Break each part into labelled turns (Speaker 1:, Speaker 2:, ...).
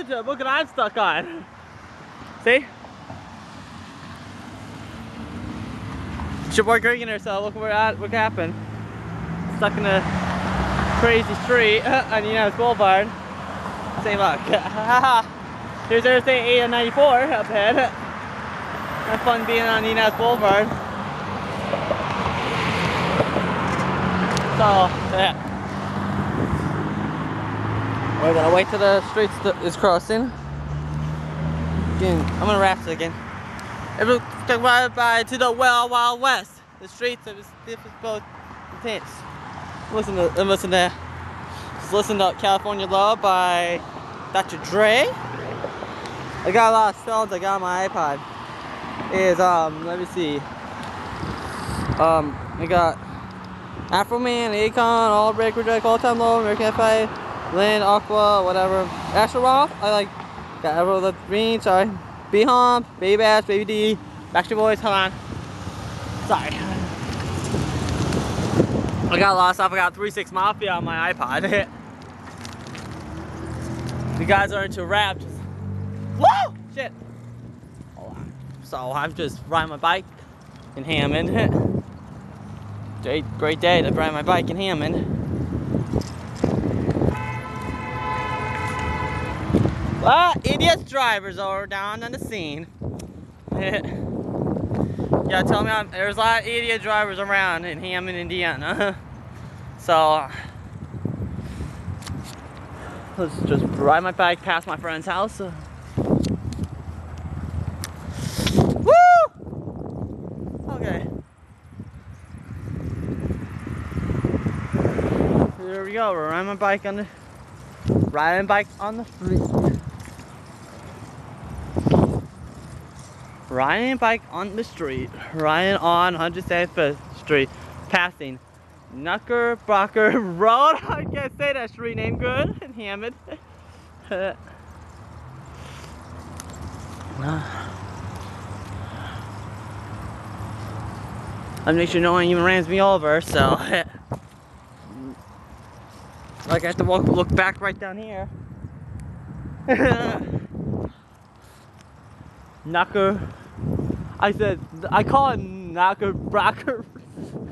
Speaker 1: YouTube. Look what I'm stuck on. See? It's your boy Greg here, so look where at, what happened. Stuck in a crazy street on Unitas Boulevard. Same luck. Here's Interstate 8 and 94 up ahead. Have fun being on Unitas Boulevard. So, yeah. We're gonna wait till the street is crossing. Again, I'm gonna wrap it again. Everyone ride by to the Wild Wild West. The streets are of both intense. Listen to listen to just listen to California Love by Dr. Dre. I got a lot of songs I got on my iPod. Is um let me see. Um I got Afro Man, Akon, All Breaker Drake, All Time Low, American Fight. Lynn, Aqua, whatever. Roth, I like. Got Ever the Green, sorry. B Hump, Baby Bass, Baby D, Backstreet Boys, hold on. Sorry. I got lost lot of. I got 3 6 Mafia on my iPod. you guys are into rap. Just, whoa! Shit. So I'm just riding my bike in Hammond. great, great day to ride my bike in Hammond. Uh, well, idiot drivers are down on the scene. yeah, tell me, I'm, there's a lot of idiot drivers around in Hammond, Indiana. so, let's just ride my bike past my friend's house. Woo! Okay. There we go, we're riding my bike on the riding bike on the street. Riding a bike on the street, riding on 175th Street, passing Knucker Brocker Road. I can't say that street name good in Hammond. I'm make sure no one even rams me over, so like I have to walk look back right down here. Knocker I said, I call it knocker, brocker.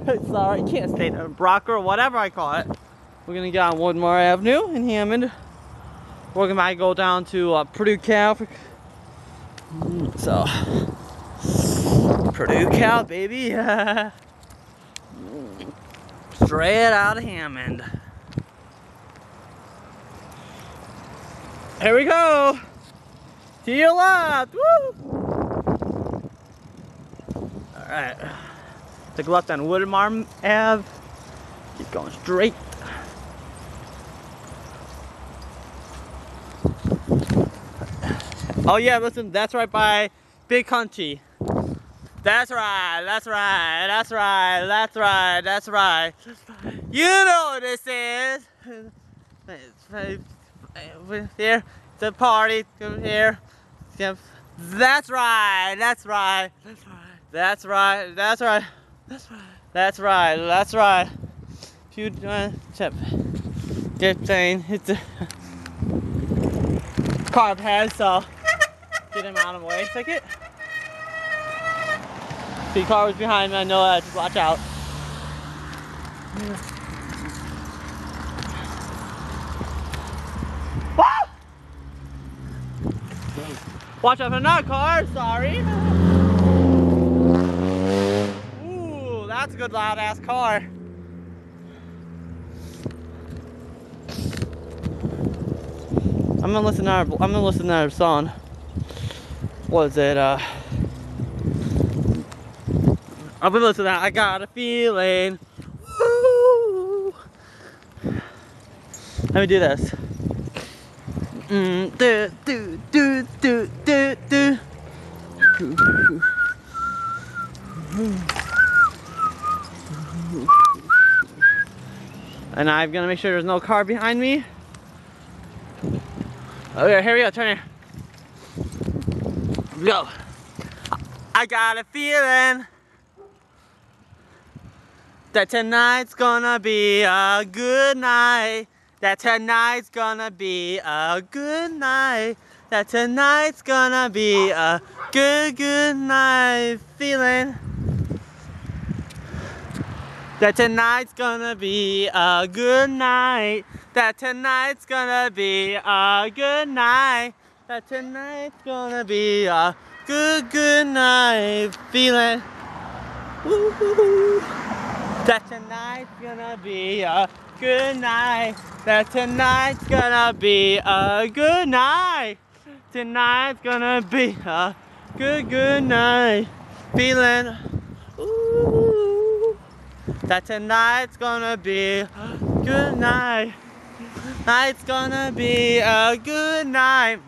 Speaker 1: Sorry, I can't say that. Brocker, whatever I call it. We're gonna get on Woodmar Avenue in Hammond. We're gonna go down to uh, Purdue Cal. So, Purdue Cal, baby. Straight out of Hammond. Here we go. To your left. Woo! Alright. Take a left on Woodmar Ave. Keep going straight. Oh yeah, listen, that's right by Big Country. That's right, that's right, that's right, that's right, that's right. You know what this is. Here, the party, come here. That's right, that's right. That's right. That's right. That's right. That's right. That's right. That's right. Few uh, chip. Get saying it's a car pad, so get him out of the way. It. See, car was behind me. I know that. Just watch out. Watch out for another car. Sorry. That's a good loud ass car. I'm gonna listen to our, I'm gonna listen to our song. What is it? Uh, I've been listening to that. I got a feeling. Let me do this. Mm, do, do, do, do, do, do. And I'm gonna make sure there's no car behind me. Okay, here we go, turn here. Go. I got a feeling that tonight's gonna be a good night. that tonight's gonna be a good night. That tonight's gonna be a good, good night feeling. That tonight's gonna be a good night. That tonight's gonna be a good night. That tonight's gonna be a good, good night feeling. That tonight's gonna be a good night. That tonight's gonna be a good night. Tonight's gonna be a good, good night. Feeling. That tonight's gonna be a good night. Tonight's gonna be a good night.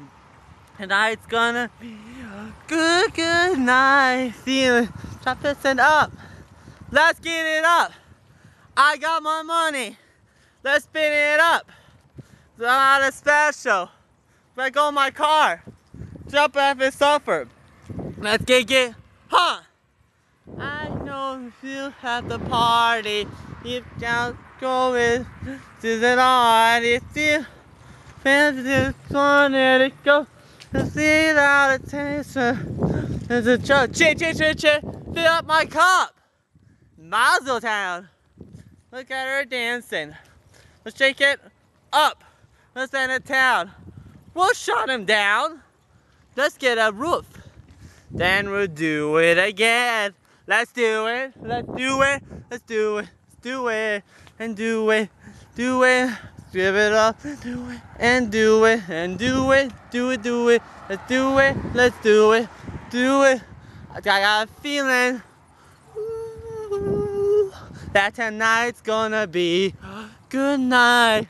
Speaker 1: Tonight's gonna be a good, good night. Feeling, drop this and up. Let's get it up. I got my money. Let's spin it up. It's not a special. Let go my car. Jump off and suffer. Let's get get huh. Know you at the party. If just going to the night, if you fancy wanted to go to see it tastes. Uh, There's a chug. Chit, chit, chit, chit. Fill up my cup. Mazel Town. Look at her dancing. Let's shake it up. Let's end it town. We'll shut him down. Let's get a roof. Then we'll do it again. Let's do it. Let's do it. Let's do it. Let's do it. And do it. Do it. Give it up. And do it. And do it. And do it. Do it. Do it. Let's do it. Let's do it. Do it. I got a feeling that tonight's gonna be good night.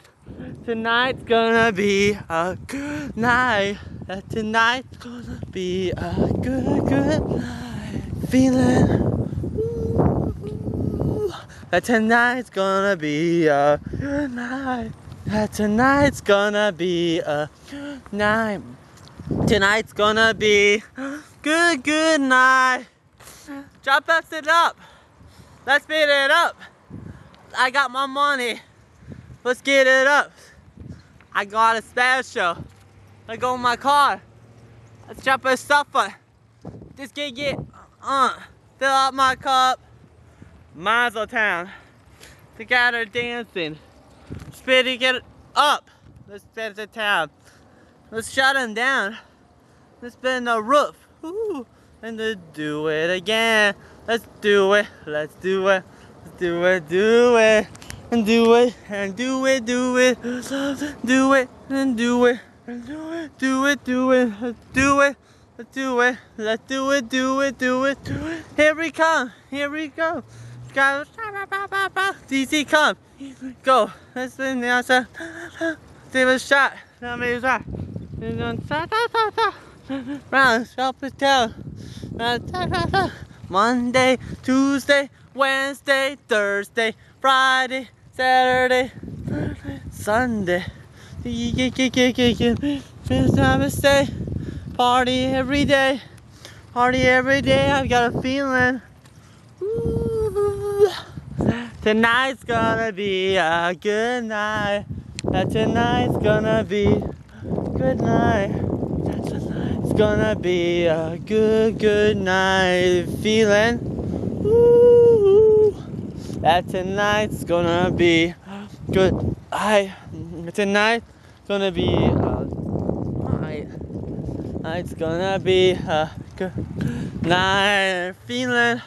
Speaker 1: Tonight's gonna be a good night. That tonight's gonna be a good, good night. Feeling that tonight's gonna be a good night. That tonight's gonna be a good night. Tonight's gonna be good, good night. Drop us it up. Let's beat it up. I got my money. Let's get it up. I got a special. I go in my car. Let's drop a stuffer. Just get get uh fill up my cup. Mazel Town. Together dancing. Speedy get up. Let's spin the town. Let's shut him down. Let's spin the roof. Ooh. And to do it again. Let's do it. Let's do it. Let's do it. Do it. And do it. And do it. Do it. Do it. And do it. And do it. Do it. Do it. Let's do it. Let's do it. Let's do it. Do it. Do it. Do it. Here we come. Here we go. Go. DC come. Go. Let's spin the outside. Give a shot. Let me shot. Round. Shop it down. Monday, Tuesday, Wednesday, Thursday, Friday, Saturday, Sunday. To stay. Party every day. Party every day. I've got a feeling. Ooh. Tonight's gonna be a good night. That tonight's gonna be good night It's gonna be a good, good night feeling. Ooh, that tonight's gonna be good. I tonight's gonna be. Uh, it's gonna be a good night feeling.